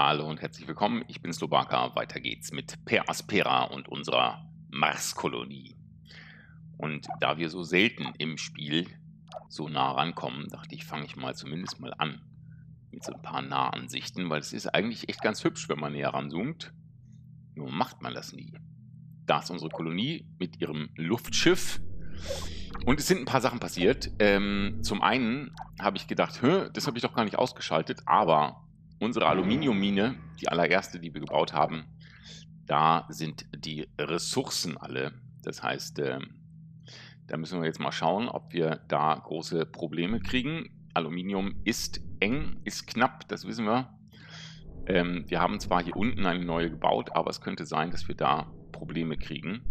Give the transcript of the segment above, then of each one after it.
Hallo und herzlich willkommen. Ich bin Slobaka. Weiter geht's mit Per Aspera und unserer Marskolonie. Und da wir so selten im Spiel so nah rankommen, dachte ich, fange ich mal zumindest mal an mit so ein paar Nahansichten, weil es ist eigentlich echt ganz hübsch, wenn man näher ranzoomt. Nur macht man das nie. Da ist unsere Kolonie mit ihrem Luftschiff. Und es sind ein paar Sachen passiert. Ähm, zum einen habe ich gedacht, das habe ich doch gar nicht ausgeschaltet, aber unsere Aluminiummine, die allererste, die wir gebaut haben, da sind die Ressourcen alle. Das heißt, äh, da müssen wir jetzt mal schauen, ob wir da große Probleme kriegen. Aluminium ist eng, ist knapp, das wissen wir. Ähm, wir haben zwar hier unten eine neue gebaut, aber es könnte sein, dass wir da Probleme kriegen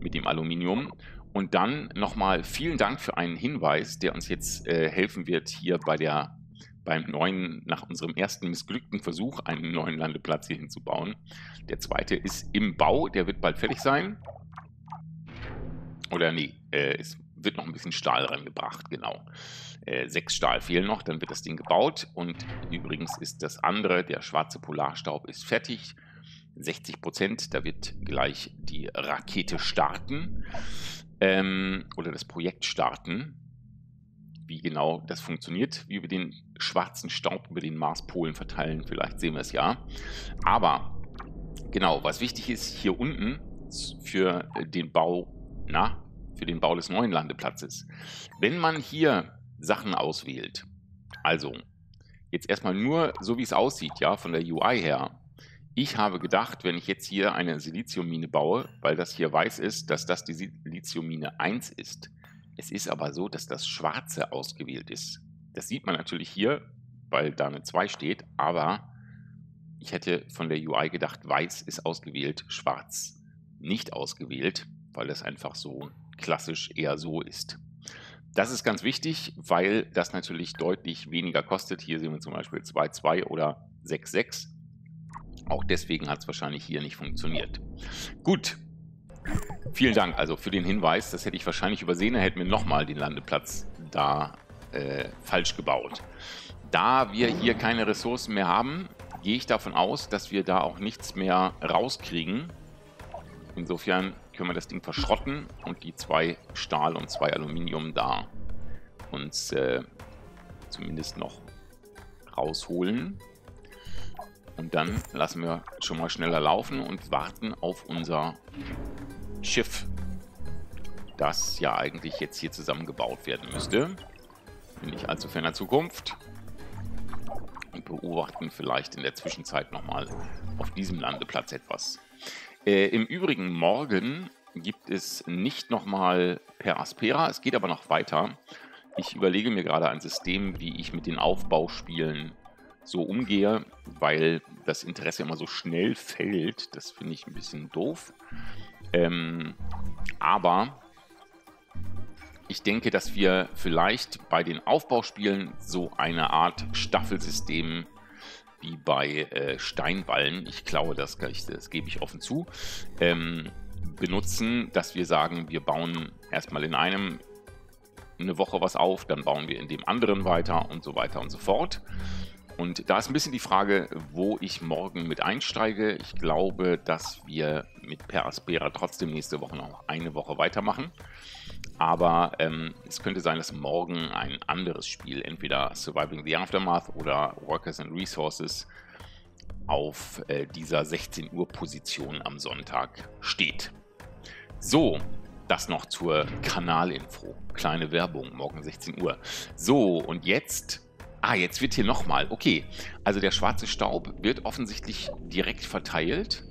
mit dem Aluminium. Und dann nochmal vielen Dank für einen Hinweis, der uns jetzt äh, helfen wird, hier bei der beim neuen, nach unserem ersten missglückten Versuch, einen neuen Landeplatz hier hinzubauen. Der zweite ist im Bau, der wird bald fertig sein. Oder nee, äh, es wird noch ein bisschen Stahl rangebracht, genau. Äh, sechs Stahl fehlen noch, dann wird das Ding gebaut. Und übrigens ist das andere, der schwarze Polarstaub, ist fertig. 60 Prozent, da wird gleich die Rakete starten ähm, oder das Projekt starten wie genau das funktioniert, wie wir den schwarzen Staub über den Marspolen verteilen. Vielleicht sehen wir es ja. Aber genau, was wichtig ist hier unten für den Bau, na, für den Bau des neuen Landeplatzes. Wenn man hier Sachen auswählt, also jetzt erstmal nur so wie es aussieht, ja, von der UI her. Ich habe gedacht, wenn ich jetzt hier eine Siliziummine baue, weil das hier weiß ist, dass das die Siliziummine 1 ist, es ist aber so, dass das Schwarze ausgewählt ist. Das sieht man natürlich hier, weil da eine 2 steht, aber ich hätte von der UI gedacht, weiß ist ausgewählt, schwarz nicht ausgewählt, weil das einfach so klassisch eher so ist. Das ist ganz wichtig, weil das natürlich deutlich weniger kostet. Hier sehen wir zum Beispiel 2,2 oder 6,6. Auch deswegen hat es wahrscheinlich hier nicht funktioniert. Gut, Vielen Dank also für den Hinweis. Das hätte ich wahrscheinlich übersehen. Da hätten wir nochmal den Landeplatz da äh, falsch gebaut. Da wir hier keine Ressourcen mehr haben, gehe ich davon aus, dass wir da auch nichts mehr rauskriegen. Insofern können wir das Ding verschrotten und die zwei Stahl und zwei Aluminium da uns äh, zumindest noch rausholen. Und dann lassen wir schon mal schneller laufen und warten auf unser Schiff, das ja eigentlich jetzt hier zusammengebaut werden müsste. In nicht allzu ferner Zukunft. Und beobachten vielleicht in der Zwischenzeit nochmal auf diesem Landeplatz etwas. Äh, Im Übrigen, morgen gibt es nicht nochmal per Aspera, es geht aber noch weiter. Ich überlege mir gerade ein System, wie ich mit den Aufbauspielen so umgehe, weil das Interesse immer so schnell fällt. Das finde ich ein bisschen doof. Ähm, aber ich denke, dass wir vielleicht bei den Aufbauspielen so eine Art Staffelsystem wie bei äh, Steinballen, ich klaue das, das, das gebe ich offen zu, ähm, benutzen, dass wir sagen, wir bauen erstmal in einem eine Woche was auf, dann bauen wir in dem anderen weiter und so weiter und so fort. Und da ist ein bisschen die Frage, wo ich morgen mit einsteige. Ich glaube, dass wir mit Per Aspera trotzdem nächste Woche noch eine Woche weitermachen. Aber ähm, es könnte sein, dass morgen ein anderes Spiel, entweder Surviving the Aftermath oder Workers and Resources, auf äh, dieser 16 Uhr Position am Sonntag steht. So, das noch zur Kanalinfo. Kleine Werbung, morgen 16 Uhr. So, und jetzt Ah, jetzt wird hier nochmal. Okay, also der schwarze Staub wird offensichtlich direkt verteilt.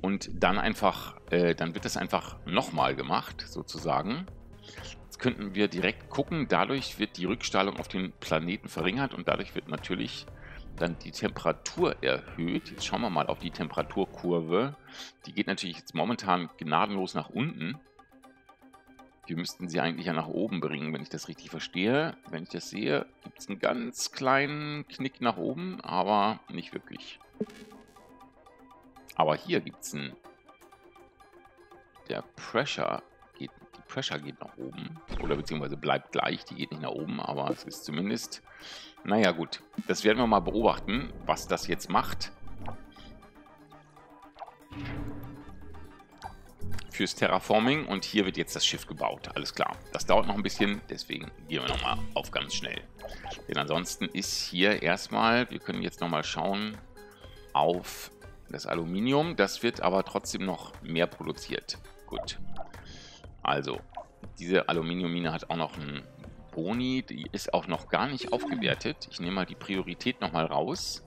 Und dann einfach, äh, dann wird das einfach nochmal gemacht, sozusagen. Jetzt könnten wir direkt gucken, dadurch wird die Rückstrahlung auf den Planeten verringert und dadurch wird natürlich dann die Temperatur erhöht. Jetzt schauen wir mal auf die Temperaturkurve. Die geht natürlich jetzt momentan gnadenlos nach unten. Wir müssten sie eigentlich ja nach oben bringen, wenn ich das richtig verstehe. Wenn ich das sehe, gibt es einen ganz kleinen Knick nach oben, aber nicht wirklich. Aber hier gibt es einen... Der Pressure geht... Die Pressure geht nach oben. Oder beziehungsweise bleibt gleich, die geht nicht nach oben, aber es ist zumindest Naja, gut. Das werden wir mal beobachten, was das jetzt macht. Fürs Terraforming. Und hier wird jetzt das Schiff gebaut. Alles klar. Das dauert noch ein bisschen, deswegen gehen wir nochmal auf ganz schnell. Denn ansonsten ist hier erstmal, wir können jetzt nochmal schauen auf das Aluminium. Das wird aber trotzdem noch mehr produziert. Gut. Also, diese Aluminiummine hat auch noch einen Boni. Die ist auch noch gar nicht aufgewertet. Ich nehme mal die Priorität nochmal raus.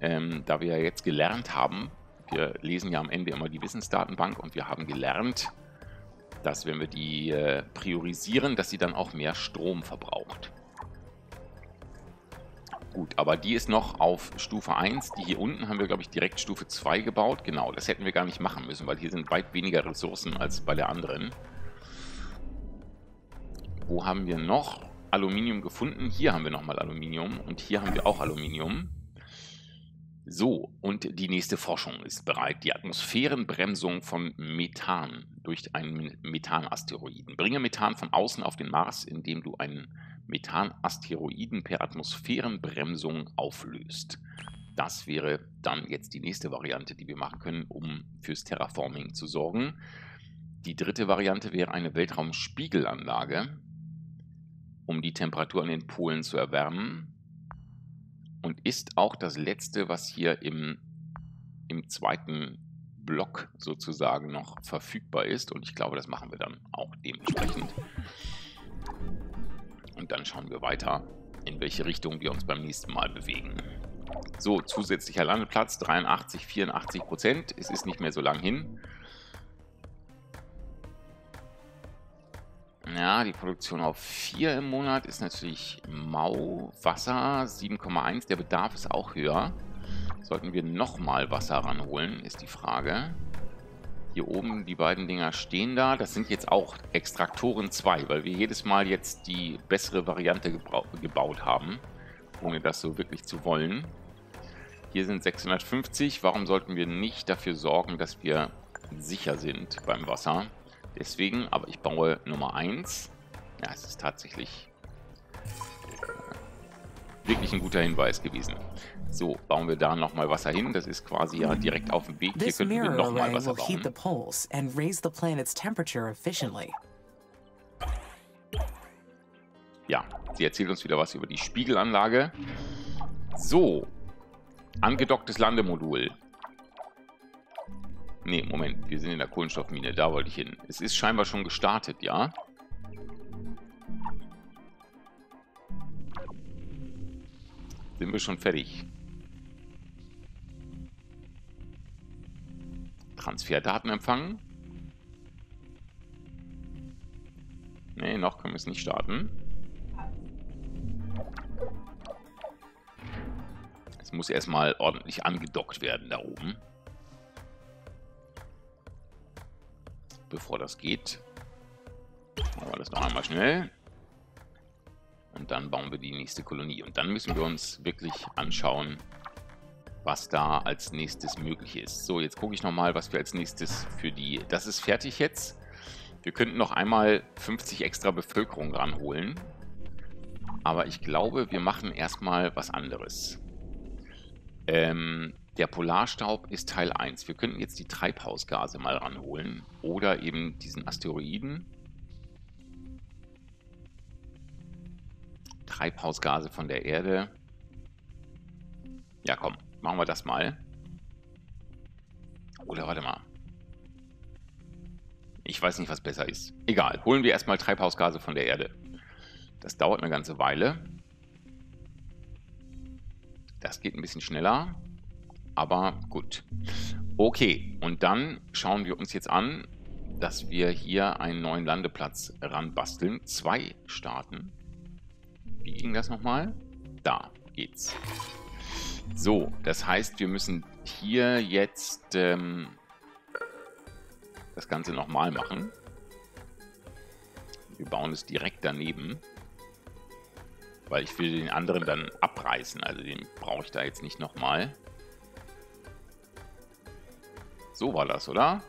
Ähm, da wir ja jetzt gelernt haben, wir lesen ja am Ende immer die Wissensdatenbank und wir haben gelernt, dass wenn wir die äh, priorisieren, dass sie dann auch mehr Strom verbraucht. Gut, aber die ist noch auf Stufe 1. Die hier unten haben wir, glaube ich, direkt Stufe 2 gebaut. Genau, das hätten wir gar nicht machen müssen, weil hier sind weit weniger Ressourcen als bei der anderen. Wo haben wir noch Aluminium gefunden? Hier haben wir nochmal Aluminium und hier haben wir auch Aluminium. So, und die nächste Forschung ist bereit. Die Atmosphärenbremsung von Methan durch einen Methanasteroiden. Bringe Methan von außen auf den Mars, indem du einen Methanasteroiden per Atmosphärenbremsung auflöst. Das wäre dann jetzt die nächste Variante, die wir machen können, um fürs Terraforming zu sorgen. Die dritte Variante wäre eine Weltraumspiegelanlage, um die Temperatur an den Polen zu erwärmen. Und ist auch das letzte, was hier im, im zweiten Block sozusagen noch verfügbar ist. Und ich glaube, das machen wir dann auch dementsprechend. Und dann schauen wir weiter, in welche Richtung wir uns beim nächsten Mal bewegen. So, zusätzlicher Landeplatz, 83, 84 Prozent. Es ist nicht mehr so lang hin. Ja, die Produktion auf 4 im Monat ist natürlich mau. Wasser 7,1, der Bedarf ist auch höher. Sollten wir nochmal Wasser ranholen, ist die Frage. Hier oben, die beiden Dinger stehen da. Das sind jetzt auch Extraktoren 2, weil wir jedes Mal jetzt die bessere Variante gebaut haben, ohne das so wirklich zu wollen. Hier sind 650. Warum sollten wir nicht dafür sorgen, dass wir sicher sind beim Wasser? Deswegen, aber ich baue Nummer 1. Ja, es ist tatsächlich wirklich ein guter Hinweis gewesen. So, bauen wir da nochmal Wasser hin. Das ist quasi ja direkt auf dem Weg. Hier können wir nochmal Wasser bauen. Ja, sie erzählt uns wieder was über die Spiegelanlage. So, angedocktes Landemodul. Ne, Moment, wir sind in der Kohlenstoffmine, da wollte ich hin. Es ist scheinbar schon gestartet, ja? Sind wir schon fertig? Transferdaten empfangen. Ne, noch können wir es nicht starten. Es muss erstmal ordentlich angedockt werden da oben. Bevor das geht. Machen wir das noch einmal schnell. Und dann bauen wir die nächste Kolonie. Und dann müssen wir uns wirklich anschauen, was da als nächstes möglich ist. So, jetzt gucke ich nochmal, was wir als nächstes für die... Das ist fertig jetzt. Wir könnten noch einmal 50 extra Bevölkerung ranholen. Aber ich glaube, wir machen erstmal was anderes. Ähm, der Polarstaub ist Teil 1. Wir könnten jetzt die Treibhausgase mal ranholen. Oder eben diesen Asteroiden. Treibhausgase von der Erde. Ja, komm. Machen wir das mal. Oder warte mal. Ich weiß nicht, was besser ist. Egal, holen wir erstmal Treibhausgase von der Erde. Das dauert eine ganze Weile. Das geht ein bisschen schneller. Aber gut. Okay, und dann schauen wir uns jetzt an, dass wir hier einen neuen Landeplatz ranbasteln. Zwei starten. Wie ging das nochmal? Da geht's. So, das heißt, wir müssen hier jetzt ähm, das Ganze nochmal machen. Wir bauen es direkt daneben. Weil ich will den anderen dann abreißen. Also den brauche ich da jetzt nicht nochmal. So war das, oder?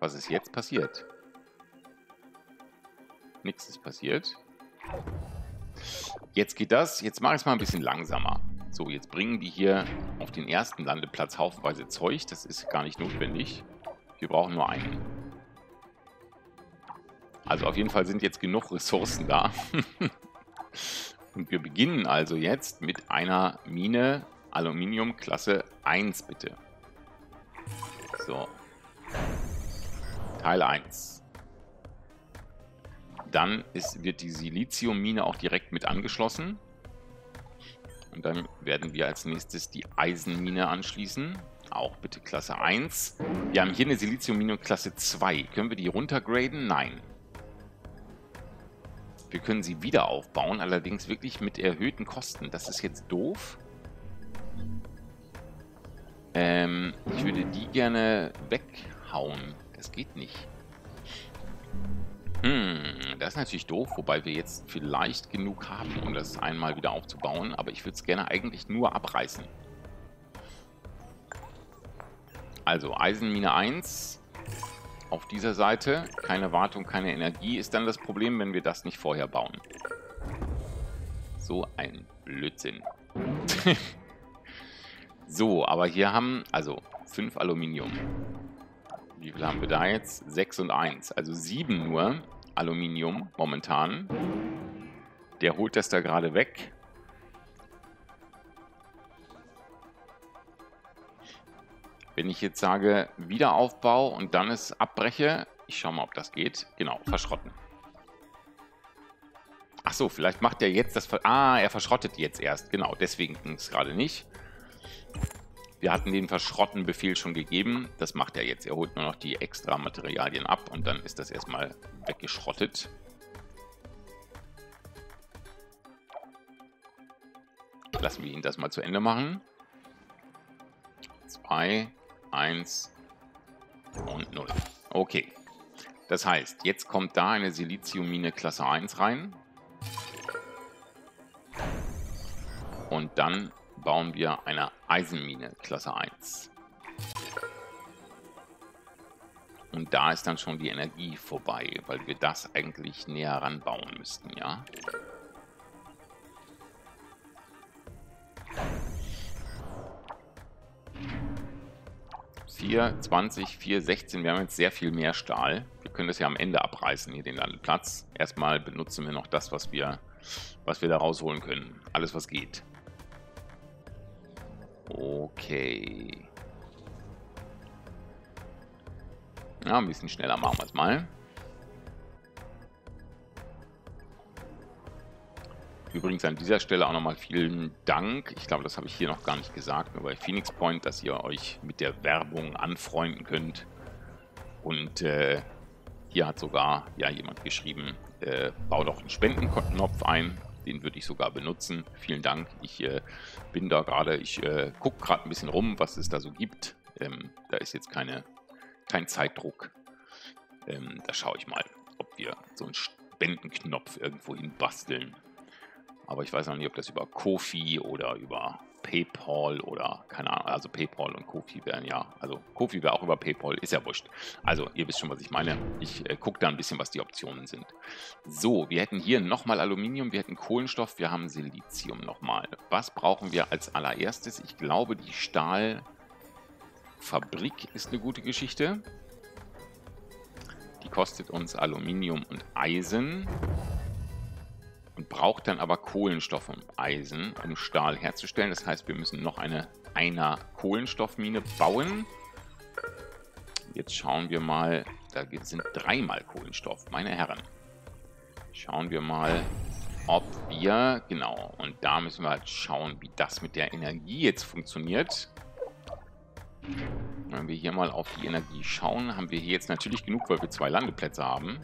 Was ist jetzt passiert? Nichts ist passiert. Jetzt geht das. Jetzt mache ich es mal ein bisschen langsamer. So, jetzt bringen die hier auf den ersten Landeplatz haufenweise Zeug. Das ist gar nicht notwendig. Wir brauchen nur einen. Also auf jeden Fall sind jetzt genug Ressourcen da. Und wir beginnen also jetzt mit einer Mine Aluminium Klasse 1, bitte. So. Teil 1. Dann ist, wird die Siliziummine auch direkt mit angeschlossen. Und dann werden wir als nächstes die Eisenmine anschließen. Auch bitte Klasse 1. Wir haben hier eine Siliziummine Klasse 2. Können wir die runtergraden? Nein. Wir können sie wieder aufbauen, allerdings wirklich mit erhöhten Kosten. Das ist jetzt doof. Ähm, ich würde die gerne weghauen. Das geht nicht. Hm, das ist natürlich doof, wobei wir jetzt vielleicht genug haben, um das einmal wieder aufzubauen. Aber ich würde es gerne eigentlich nur abreißen. Also, Eisenmine 1 auf dieser Seite. Keine Wartung, keine Energie ist dann das Problem, wenn wir das nicht vorher bauen. So ein Blödsinn. so, aber hier haben, also 5 Aluminium. Wie viel haben wir da jetzt? 6 und 1. Also 7 nur Aluminium momentan. Der holt das da gerade weg. Wenn ich jetzt sage Wiederaufbau und dann es abbreche, ich schaue mal, ob das geht. Genau, verschrotten. Ach so, vielleicht macht er jetzt das... Ver ah, er verschrottet jetzt erst. Genau, deswegen ging es gerade nicht. Wir hatten den Verschrotten-Befehl schon gegeben. Das macht er jetzt. Er holt nur noch die extra Materialien ab und dann ist das erstmal weggeschrottet. Lassen wir ihn das mal zu Ende machen. 2, 1 und 0. Okay. Das heißt, jetzt kommt da eine Siliziummine Klasse 1 rein. Und dann bauen wir eine Eisenmine Klasse 1. Und da ist dann schon die Energie vorbei, weil wir das eigentlich näher ranbauen müssten, ja? Vier, 20, 4, 16. Wir haben jetzt sehr viel mehr Stahl. Wir können das ja am Ende abreißen, hier den Landeplatz. Erstmal benutzen wir noch das, was wir, was wir da rausholen können. Alles, was geht. Okay. Ja, ein bisschen schneller machen wir es mal. Übrigens an dieser Stelle auch nochmal vielen Dank. Ich glaube, das habe ich hier noch gar nicht gesagt, nur bei Phoenix Point, dass ihr euch mit der Werbung anfreunden könnt. Und äh, hier hat sogar ja jemand geschrieben, äh, bau doch einen Spendenknopf ein. Den würde ich sogar benutzen. Vielen Dank. Ich äh, bin da gerade, ich äh, gucke gerade ein bisschen rum, was es da so gibt. Ähm, da ist jetzt keine, kein Zeitdruck. Ähm, da schaue ich mal, ob wir so einen Spendenknopf irgendwo hin basteln. Aber ich weiß noch nicht, ob das über Kofi oder über PayPal oder keine Ahnung, also PayPal und Kofi wären ja, also Kofi wäre auch über PayPal, ist ja wurscht. Also ihr wisst schon, was ich meine. Ich äh, gucke da ein bisschen, was die Optionen sind. So, wir hätten hier nochmal Aluminium, wir hätten Kohlenstoff, wir haben Silizium nochmal. Was brauchen wir als allererstes? Ich glaube, die Stahlfabrik ist eine gute Geschichte. Die kostet uns Aluminium und Eisen und braucht dann aber Kohlenstoff und Eisen, um Stahl herzustellen. Das heißt, wir müssen noch eine einer Kohlenstoffmine bauen. Jetzt schauen wir mal, da sind dreimal Kohlenstoff, meine Herren. Schauen wir mal, ob wir, genau, und da müssen wir halt schauen, wie das mit der Energie jetzt funktioniert. Wenn wir hier mal auf die Energie schauen, haben wir hier jetzt natürlich genug, weil wir zwei Landeplätze haben.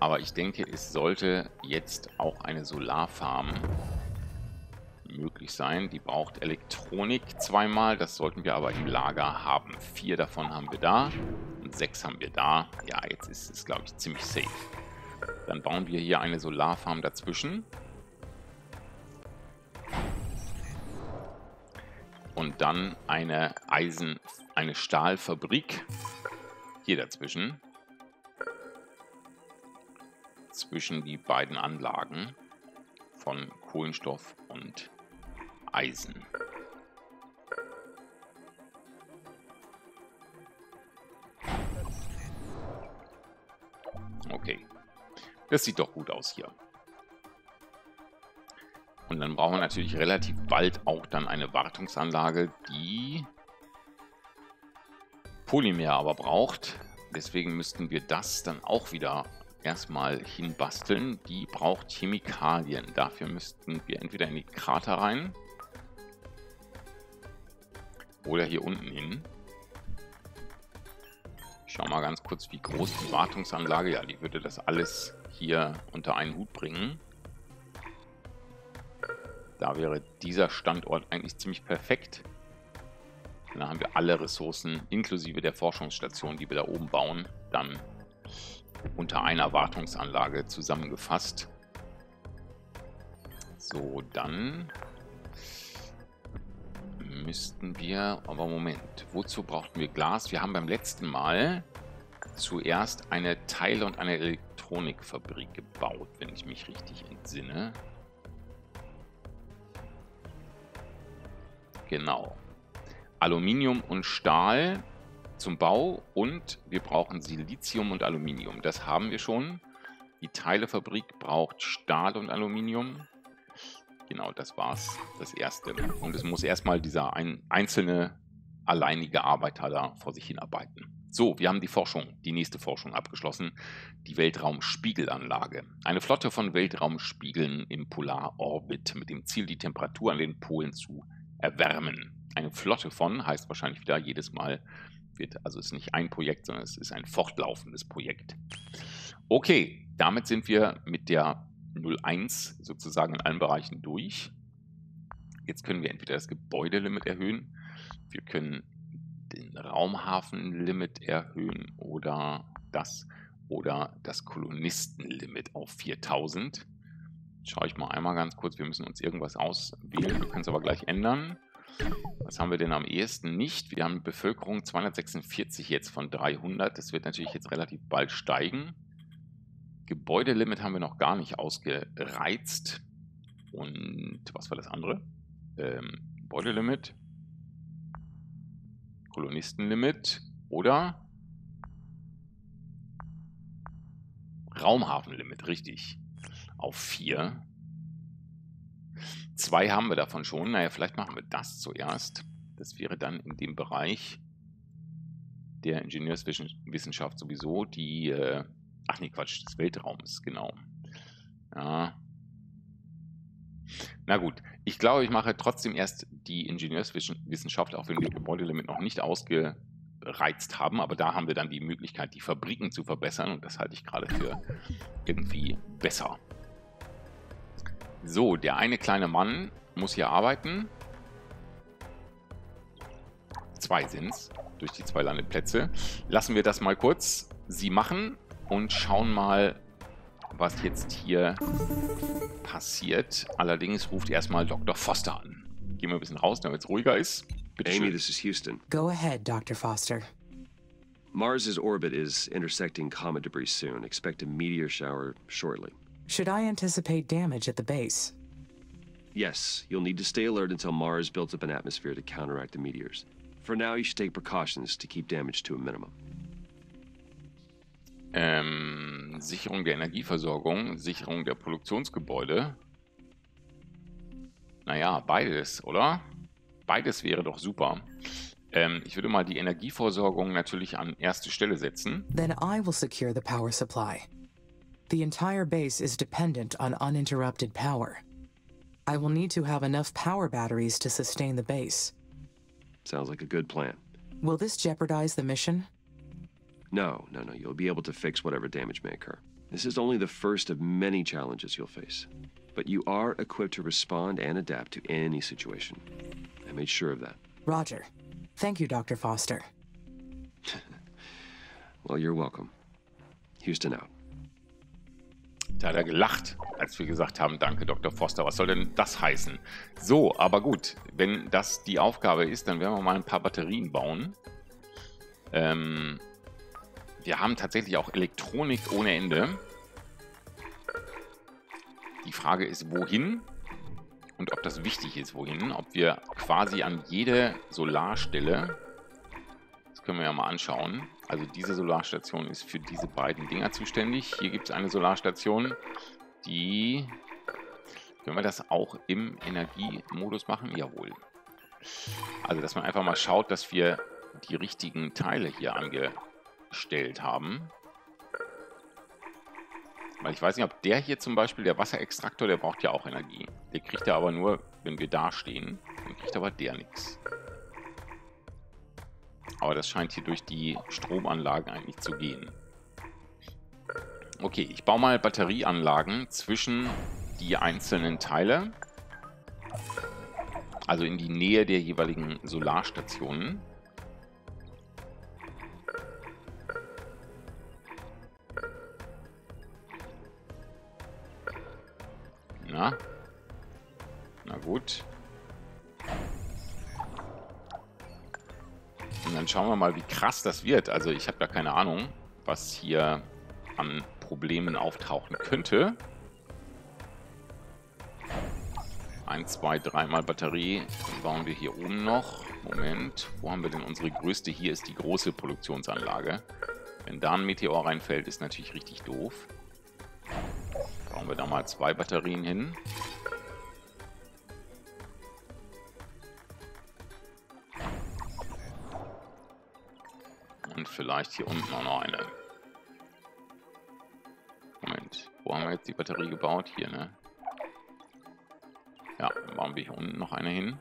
Aber ich denke, es sollte jetzt auch eine Solarfarm möglich sein. Die braucht Elektronik zweimal. Das sollten wir aber im Lager haben. Vier davon haben wir da und sechs haben wir da. Ja, jetzt ist es, glaube ich, ziemlich safe. Dann bauen wir hier eine Solarfarm dazwischen. und dann eine Eisen, eine Stahlfabrik hier dazwischen. Zwischen die beiden Anlagen von Kohlenstoff und Eisen. Okay. Das sieht doch gut aus hier. Und dann brauchen wir natürlich relativ bald auch dann eine Wartungsanlage, die Polymer aber braucht. Deswegen müssten wir das dann auch wieder erstmal hinbasteln. Die braucht Chemikalien. Dafür müssten wir entweder in die Krater rein oder hier unten hin. Ich schau mal ganz kurz, wie groß die Wartungsanlage, ja, die würde das alles hier unter einen Hut bringen. Da wäre dieser Standort eigentlich ziemlich perfekt. Dann haben wir alle Ressourcen, inklusive der Forschungsstation, die wir da oben bauen, dann unter einer Wartungsanlage zusammengefasst. So, dann müssten wir... Aber Moment, wozu brauchten wir Glas? Wir haben beim letzten Mal zuerst eine Teile- und eine Elektronikfabrik gebaut, wenn ich mich richtig entsinne. Genau. Aluminium und Stahl zum Bau und wir brauchen Silizium und Aluminium. Das haben wir schon. Die Teilefabrik braucht Stahl und Aluminium. Genau, das war's. Das erste. Und es muss erstmal dieser ein, einzelne alleinige Arbeiter da vor sich hinarbeiten. So, wir haben die Forschung, die nächste Forschung abgeschlossen. Die Weltraumspiegelanlage. Eine Flotte von Weltraumspiegeln im Polarorbit mit dem Ziel, die Temperatur an den Polen zu erwärmen. Eine Flotte von heißt wahrscheinlich wieder jedes Mal wird, also es ist nicht ein Projekt, sondern es ist ein fortlaufendes Projekt. Okay, damit sind wir mit der 01 sozusagen in allen Bereichen durch. Jetzt können wir entweder das Gebäudelimit erhöhen, wir können den Raumhafenlimit erhöhen oder das oder das Kolonistenlimit auf 4000. Schaue ich mal einmal ganz kurz, wir müssen uns irgendwas auswählen, wir können es aber gleich ändern. Was haben wir denn am ehesten nicht? Wir haben Bevölkerung 246 jetzt von 300. Das wird natürlich jetzt relativ bald steigen. Gebäudelimit haben wir noch gar nicht ausgereizt. Und was war das andere? Ähm, Gebäudelimit. Kolonistenlimit. Oder Raumhafenlimit, richtig. Auf 4. Zwei haben wir davon schon. Naja, vielleicht machen wir das zuerst. Das wäre dann in dem Bereich der Ingenieurswissenschaft sowieso die, äh, ach nee, Quatsch, des Weltraums, genau. Ja. Na gut, ich glaube, ich mache trotzdem erst die Ingenieurswissenschaft, auch wenn wir Gebäudelimit noch nicht ausgereizt haben, aber da haben wir dann die Möglichkeit, die Fabriken zu verbessern und das halte ich gerade für irgendwie besser. So, der eine kleine Mann muss hier arbeiten. Zwei sind es, durch die zwei Landeplätze. Lassen wir das mal kurz sie machen und schauen mal, was jetzt hier passiert. Allerdings ruft erstmal Dr. Foster an. Gehen wir ein bisschen raus, damit es ruhiger ist. Bitte Amy, schön. this is Houston. Go ahead, Dr. Foster. Mars's orbit is intersecting comet debris soon. Expect a meteor shower shortly. Should I anticipate damage at the base? Yes, you'll need to stay alert until Mars builds up an atmosphere to counteract the meteors. For now, you should take precautions to keep damage to a minimum. Ähm, Sicherung der Energieversorgung, Sicherung der Produktionsgebäude. Naja, beides, oder? Beides wäre doch super. Ähm, ich würde mal die Energieversorgung natürlich an erste Stelle setzen. Then I will secure the power supply. The entire base is dependent on uninterrupted power. I will need to have enough power batteries to sustain the base. Sounds like a good plan. Will this jeopardize the mission? No, no, no. You'll be able to fix whatever damage may occur. This is only the first of many challenges you'll face. But you are equipped to respond and adapt to any situation. I made sure of that. Roger. Thank you, Dr. Foster. well, you're welcome. Houston out. Da hat er gelacht. als wir gesagt haben, danke Dr. Foster, was soll denn das heißen? So, aber gut, wenn das die Aufgabe ist, dann werden wir mal ein paar Batterien bauen. Ähm, wir haben tatsächlich auch Elektronik ohne Ende. Die Frage ist, wohin? Und ob das wichtig ist, wohin? Ob wir quasi an jede Solarstelle, das können wir ja mal anschauen, also diese Solarstation ist für diese beiden Dinger zuständig. Hier gibt es eine Solarstation, die... Können wir das auch im Energiemodus machen? Jawohl. Also, dass man einfach mal schaut, dass wir die richtigen Teile hier angestellt haben. Weil ich weiß nicht, ob der hier zum Beispiel, der Wasserextraktor, der braucht ja auch Energie. Der kriegt er aber nur, wenn wir da stehen. Dann kriegt aber der nichts. Aber das scheint hier durch die Stromanlagen eigentlich zu gehen. Okay, ich baue mal Batterieanlagen zwischen die einzelnen Teile. Also in die Nähe der jeweiligen Solarstationen. Na? Na gut. Dann schauen wir mal, wie krass das wird. Also ich habe ja keine Ahnung, was hier an Problemen auftauchen könnte. Ein, zwei, dreimal Batterie. Dann bauen wir hier oben noch. Moment, wo haben wir denn unsere größte? Hier ist die große Produktionsanlage. Wenn da ein Meteor reinfällt, ist natürlich richtig doof. Bauen wir da mal zwei Batterien hin. Vielleicht hier unten auch noch eine. Moment, wo haben wir jetzt die Batterie gebaut? Hier, ne? Ja, dann bauen wir hier unten noch eine hin.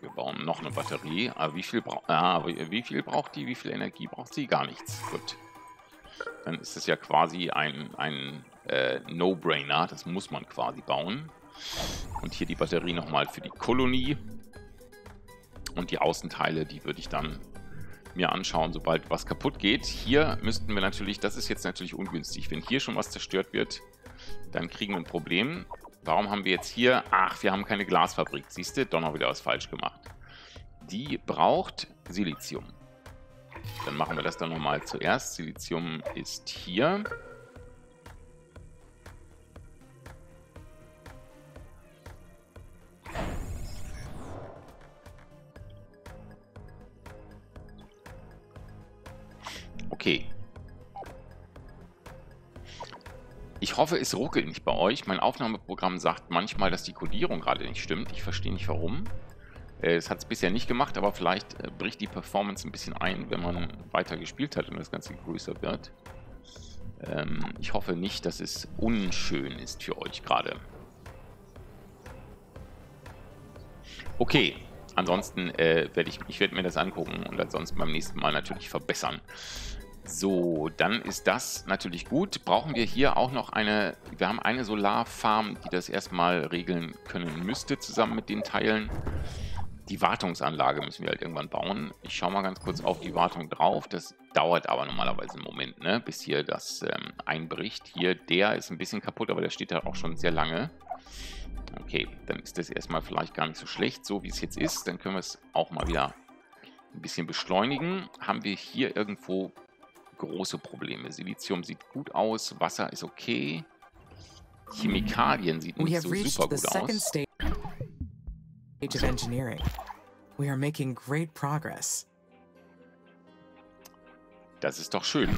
Wir bauen noch eine Batterie. Aber wie viel, bra ah, wie viel braucht die? Wie viel Energie braucht sie? Gar nichts. Gut. Dann ist es ja quasi ein, ein äh, No-Brainer. Das muss man quasi bauen. Und hier die Batterie nochmal für die Kolonie. Und die Außenteile, die würde ich dann mir anschauen, sobald was kaputt geht. Hier müssten wir natürlich, das ist jetzt natürlich ungünstig. Wenn hier schon was zerstört wird, dann kriegen wir ein Problem. Warum haben wir jetzt hier... Ach, wir haben keine Glasfabrik. Siehst du? Doch noch wieder was falsch gemacht. Die braucht Silizium. Dann machen wir das dann nochmal zuerst. Silizium ist hier. Ich hoffe, es ruckelt nicht bei euch. Mein Aufnahmeprogramm sagt manchmal, dass die Codierung gerade nicht stimmt. Ich verstehe nicht warum. Äh, es hat es bisher nicht gemacht, aber vielleicht äh, bricht die Performance ein bisschen ein, wenn man weiter gespielt hat und das Ganze größer wird. Ähm, ich hoffe nicht, dass es unschön ist für euch gerade. Okay, ansonsten äh, werde ich, ich werd mir das angucken und ansonsten beim nächsten Mal natürlich verbessern. So, dann ist das natürlich gut. Brauchen wir hier auch noch eine, wir haben eine Solarfarm, die das erstmal regeln können müsste, zusammen mit den Teilen. Die Wartungsanlage müssen wir halt irgendwann bauen. Ich schaue mal ganz kurz auf die Wartung drauf. Das dauert aber normalerweise einen Moment, ne? bis hier das ähm, einbricht. Hier, der ist ein bisschen kaputt, aber der steht da auch schon sehr lange. Okay, dann ist das erstmal vielleicht gar nicht so schlecht, so wie es jetzt ist. Dann können wir es auch mal wieder ein bisschen beschleunigen. Haben wir hier irgendwo große Probleme. Silizium sieht gut aus, Wasser ist okay. Chemikalien sieht nicht so super gut aus. Of engineering. We are making great progress. Das ist doch schön.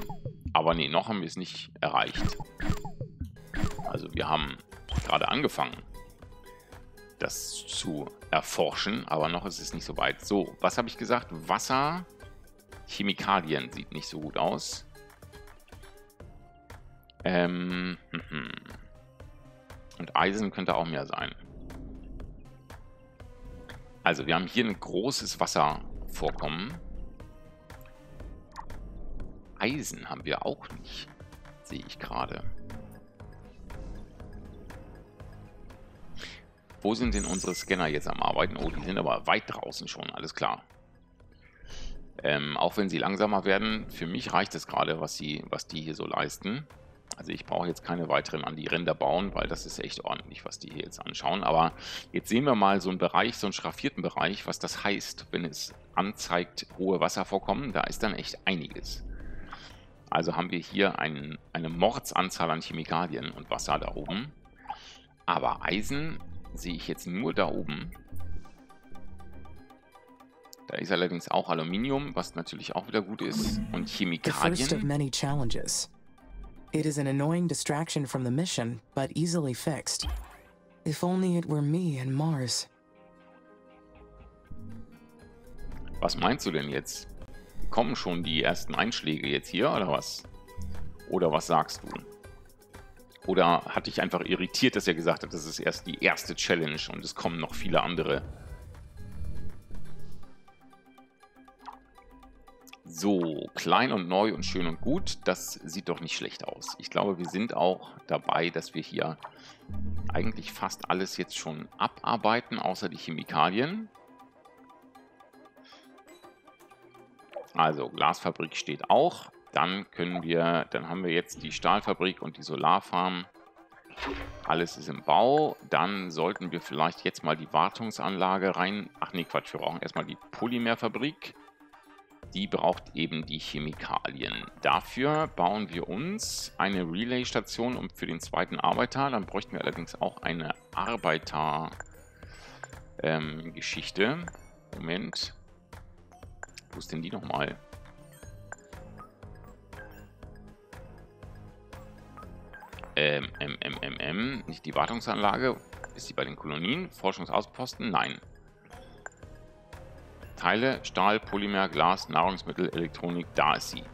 Aber nee, noch haben wir es nicht erreicht. Also wir haben gerade angefangen, das zu erforschen, aber noch ist es nicht so weit. So, was habe ich gesagt? Wasser Chemikalien sieht nicht so gut aus. Ähm, hm. Und Eisen könnte auch mehr sein. Also, wir haben hier ein großes Wasservorkommen. Eisen haben wir auch nicht, sehe ich gerade. Wo sind denn unsere Scanner jetzt am Arbeiten? Oh, die sind aber weit draußen schon, alles klar. Ähm, auch wenn sie langsamer werden, für mich reicht es gerade, was, was die hier so leisten. Also ich brauche jetzt keine weiteren an die Ränder bauen, weil das ist echt ordentlich, was die hier jetzt anschauen. Aber jetzt sehen wir mal so einen Bereich, so einen schraffierten Bereich, was das heißt, wenn es anzeigt, hohe Wasservorkommen. Da ist dann echt einiges. Also haben wir hier ein, eine Mordsanzahl an Chemikalien und Wasser da oben. Aber Eisen sehe ich jetzt nur da oben. Da ist allerdings auch Aluminium, was natürlich auch wieder gut ist. Und Chemikalien. The first of many challenges. It is an annoying distraction from the mission, but easily fixed. If only it were me and Mars. Was meinst du denn jetzt? Kommen schon die ersten Einschläge jetzt hier, oder was? Oder was sagst du? Oder hat dich einfach irritiert, dass er gesagt hat, das ist erst die erste Challenge und es kommen noch viele andere? So, klein und neu und schön und gut, das sieht doch nicht schlecht aus. Ich glaube, wir sind auch dabei, dass wir hier eigentlich fast alles jetzt schon abarbeiten, außer die Chemikalien. Also, Glasfabrik steht auch. Dann können wir, dann haben wir jetzt die Stahlfabrik und die Solarfarm. Alles ist im Bau. Dann sollten wir vielleicht jetzt mal die Wartungsanlage rein. Ach nee, Quatsch, wir brauchen erstmal die Polymerfabrik die braucht eben die Chemikalien. Dafür bauen wir uns eine Relay-Station für den zweiten Arbeiter. Dann bräuchten wir allerdings auch eine Arbeiter-Geschichte. Ähm, Moment. Wo ist denn die nochmal? Ähm, ähm, ähm, nicht die Wartungsanlage. Ist sie bei den Kolonien? Forschungsausposten? Nein. Teile, Stahl, Polymer, Glas, Nahrungsmittel, Elektronik, da ist sie.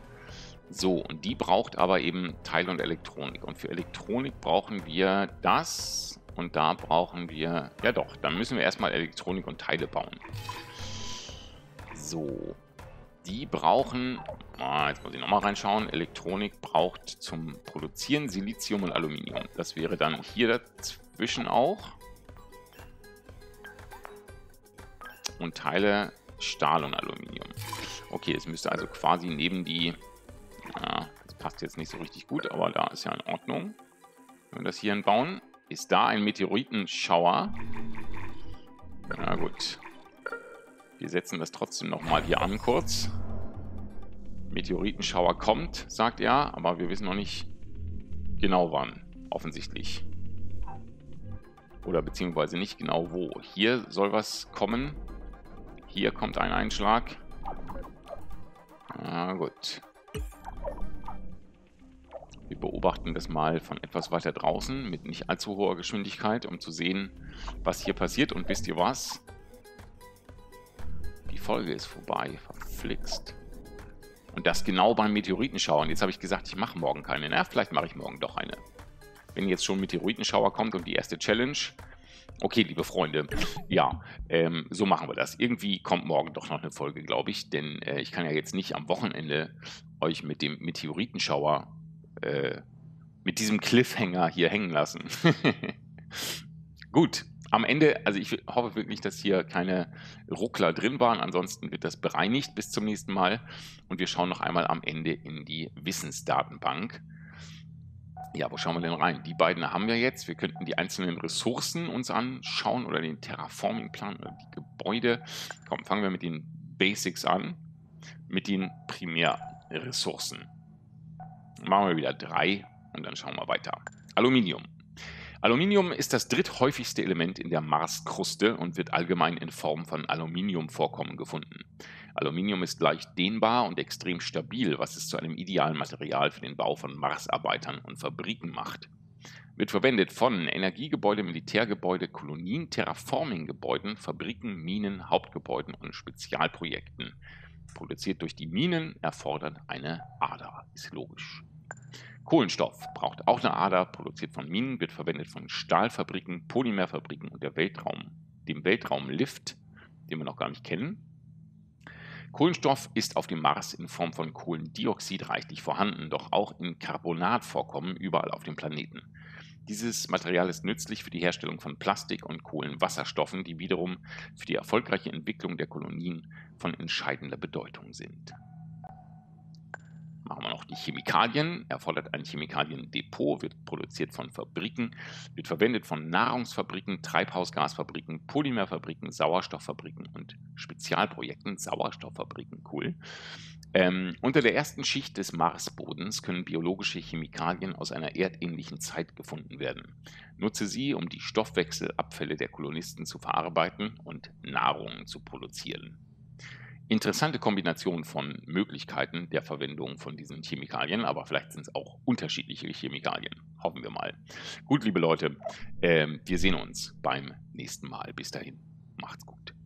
So, und die braucht aber eben Teile und Elektronik. Und für Elektronik brauchen wir das und da brauchen wir, ja doch, dann müssen wir erstmal Elektronik und Teile bauen. So, die brauchen, ah, jetzt muss ich nochmal reinschauen, Elektronik braucht zum Produzieren Silizium und Aluminium. Das wäre dann hier dazwischen auch. Und Teile Stahl und Aluminium. Okay, es müsste also quasi neben die... Ja, das passt jetzt nicht so richtig gut, aber da ist ja in Ordnung. Wenn wir das hier bauen, ist da ein Meteoritenschauer. Na gut. Wir setzen das trotzdem nochmal hier an kurz. Meteoritenschauer kommt, sagt er, aber wir wissen noch nicht genau wann, offensichtlich. Oder beziehungsweise nicht genau wo. Hier soll was kommen. Hier kommt ein Einschlag. Na gut. Wir beobachten das mal von etwas weiter draußen mit nicht allzu hoher Geschwindigkeit, um zu sehen, was hier passiert. Und wisst ihr was? Die Folge ist vorbei. Verflixt. Und das genau beim Meteoritenschauer. Und jetzt habe ich gesagt, ich mache morgen keine. Na, vielleicht mache ich morgen doch eine. Wenn jetzt schon Meteoritenschauer kommt und die erste Challenge, Okay, liebe Freunde, ja, ähm, so machen wir das. Irgendwie kommt morgen doch noch eine Folge, glaube ich, denn äh, ich kann ja jetzt nicht am Wochenende euch mit dem Meteoritenschauer, äh, mit diesem Cliffhanger hier hängen lassen. Gut, am Ende, also ich hoffe wirklich, dass hier keine Ruckler drin waren. Ansonsten wird das bereinigt bis zum nächsten Mal. Und wir schauen noch einmal am Ende in die Wissensdatenbank. Ja, wo schauen wir denn rein? Die beiden haben wir jetzt. Wir könnten die einzelnen Ressourcen uns anschauen oder den Terraforming-Plan oder die Gebäude. Komm, fangen wir mit den Basics an. Mit den Primärressourcen. Machen wir wieder drei und dann schauen wir weiter. Aluminium. Aluminium ist das dritthäufigste Element in der Marskruste und wird allgemein in Form von Aluminiumvorkommen gefunden. Aluminium ist leicht dehnbar und extrem stabil, was es zu einem idealen Material für den Bau von Marsarbeitern und Fabriken macht. Wird verwendet von Energiegebäude, Militärgebäude, Kolonien, Terraforming-Gebäuden, Fabriken, Minen, Hauptgebäuden und Spezialprojekten. Produziert durch die Minen erfordert eine Ader, ist logisch. Kohlenstoff braucht auch eine Ader, produziert von Minen, wird verwendet von Stahlfabriken, Polymerfabriken und der Weltraum, dem Weltraumlift, den wir noch gar nicht kennen. Kohlenstoff ist auf dem Mars in Form von Kohlendioxid reichlich vorhanden, doch auch in Carbonatvorkommen überall auf dem Planeten. Dieses Material ist nützlich für die Herstellung von Plastik und Kohlenwasserstoffen, die wiederum für die erfolgreiche Entwicklung der Kolonien von entscheidender Bedeutung sind. Machen wir noch die Chemikalien. Erfordert ein Chemikaliendepot, wird produziert von Fabriken, wird verwendet von Nahrungsfabriken, Treibhausgasfabriken, Polymerfabriken, Sauerstofffabriken und Spezialprojekten. Sauerstofffabriken, cool. Ähm, unter der ersten Schicht des Marsbodens können biologische Chemikalien aus einer erdähnlichen Zeit gefunden werden. Nutze sie, um die Stoffwechselabfälle der Kolonisten zu verarbeiten und Nahrung zu produzieren interessante Kombination von Möglichkeiten der Verwendung von diesen Chemikalien, aber vielleicht sind es auch unterschiedliche Chemikalien. Hoffen wir mal. Gut, liebe Leute, äh, wir sehen uns beim nächsten Mal. Bis dahin, macht's gut.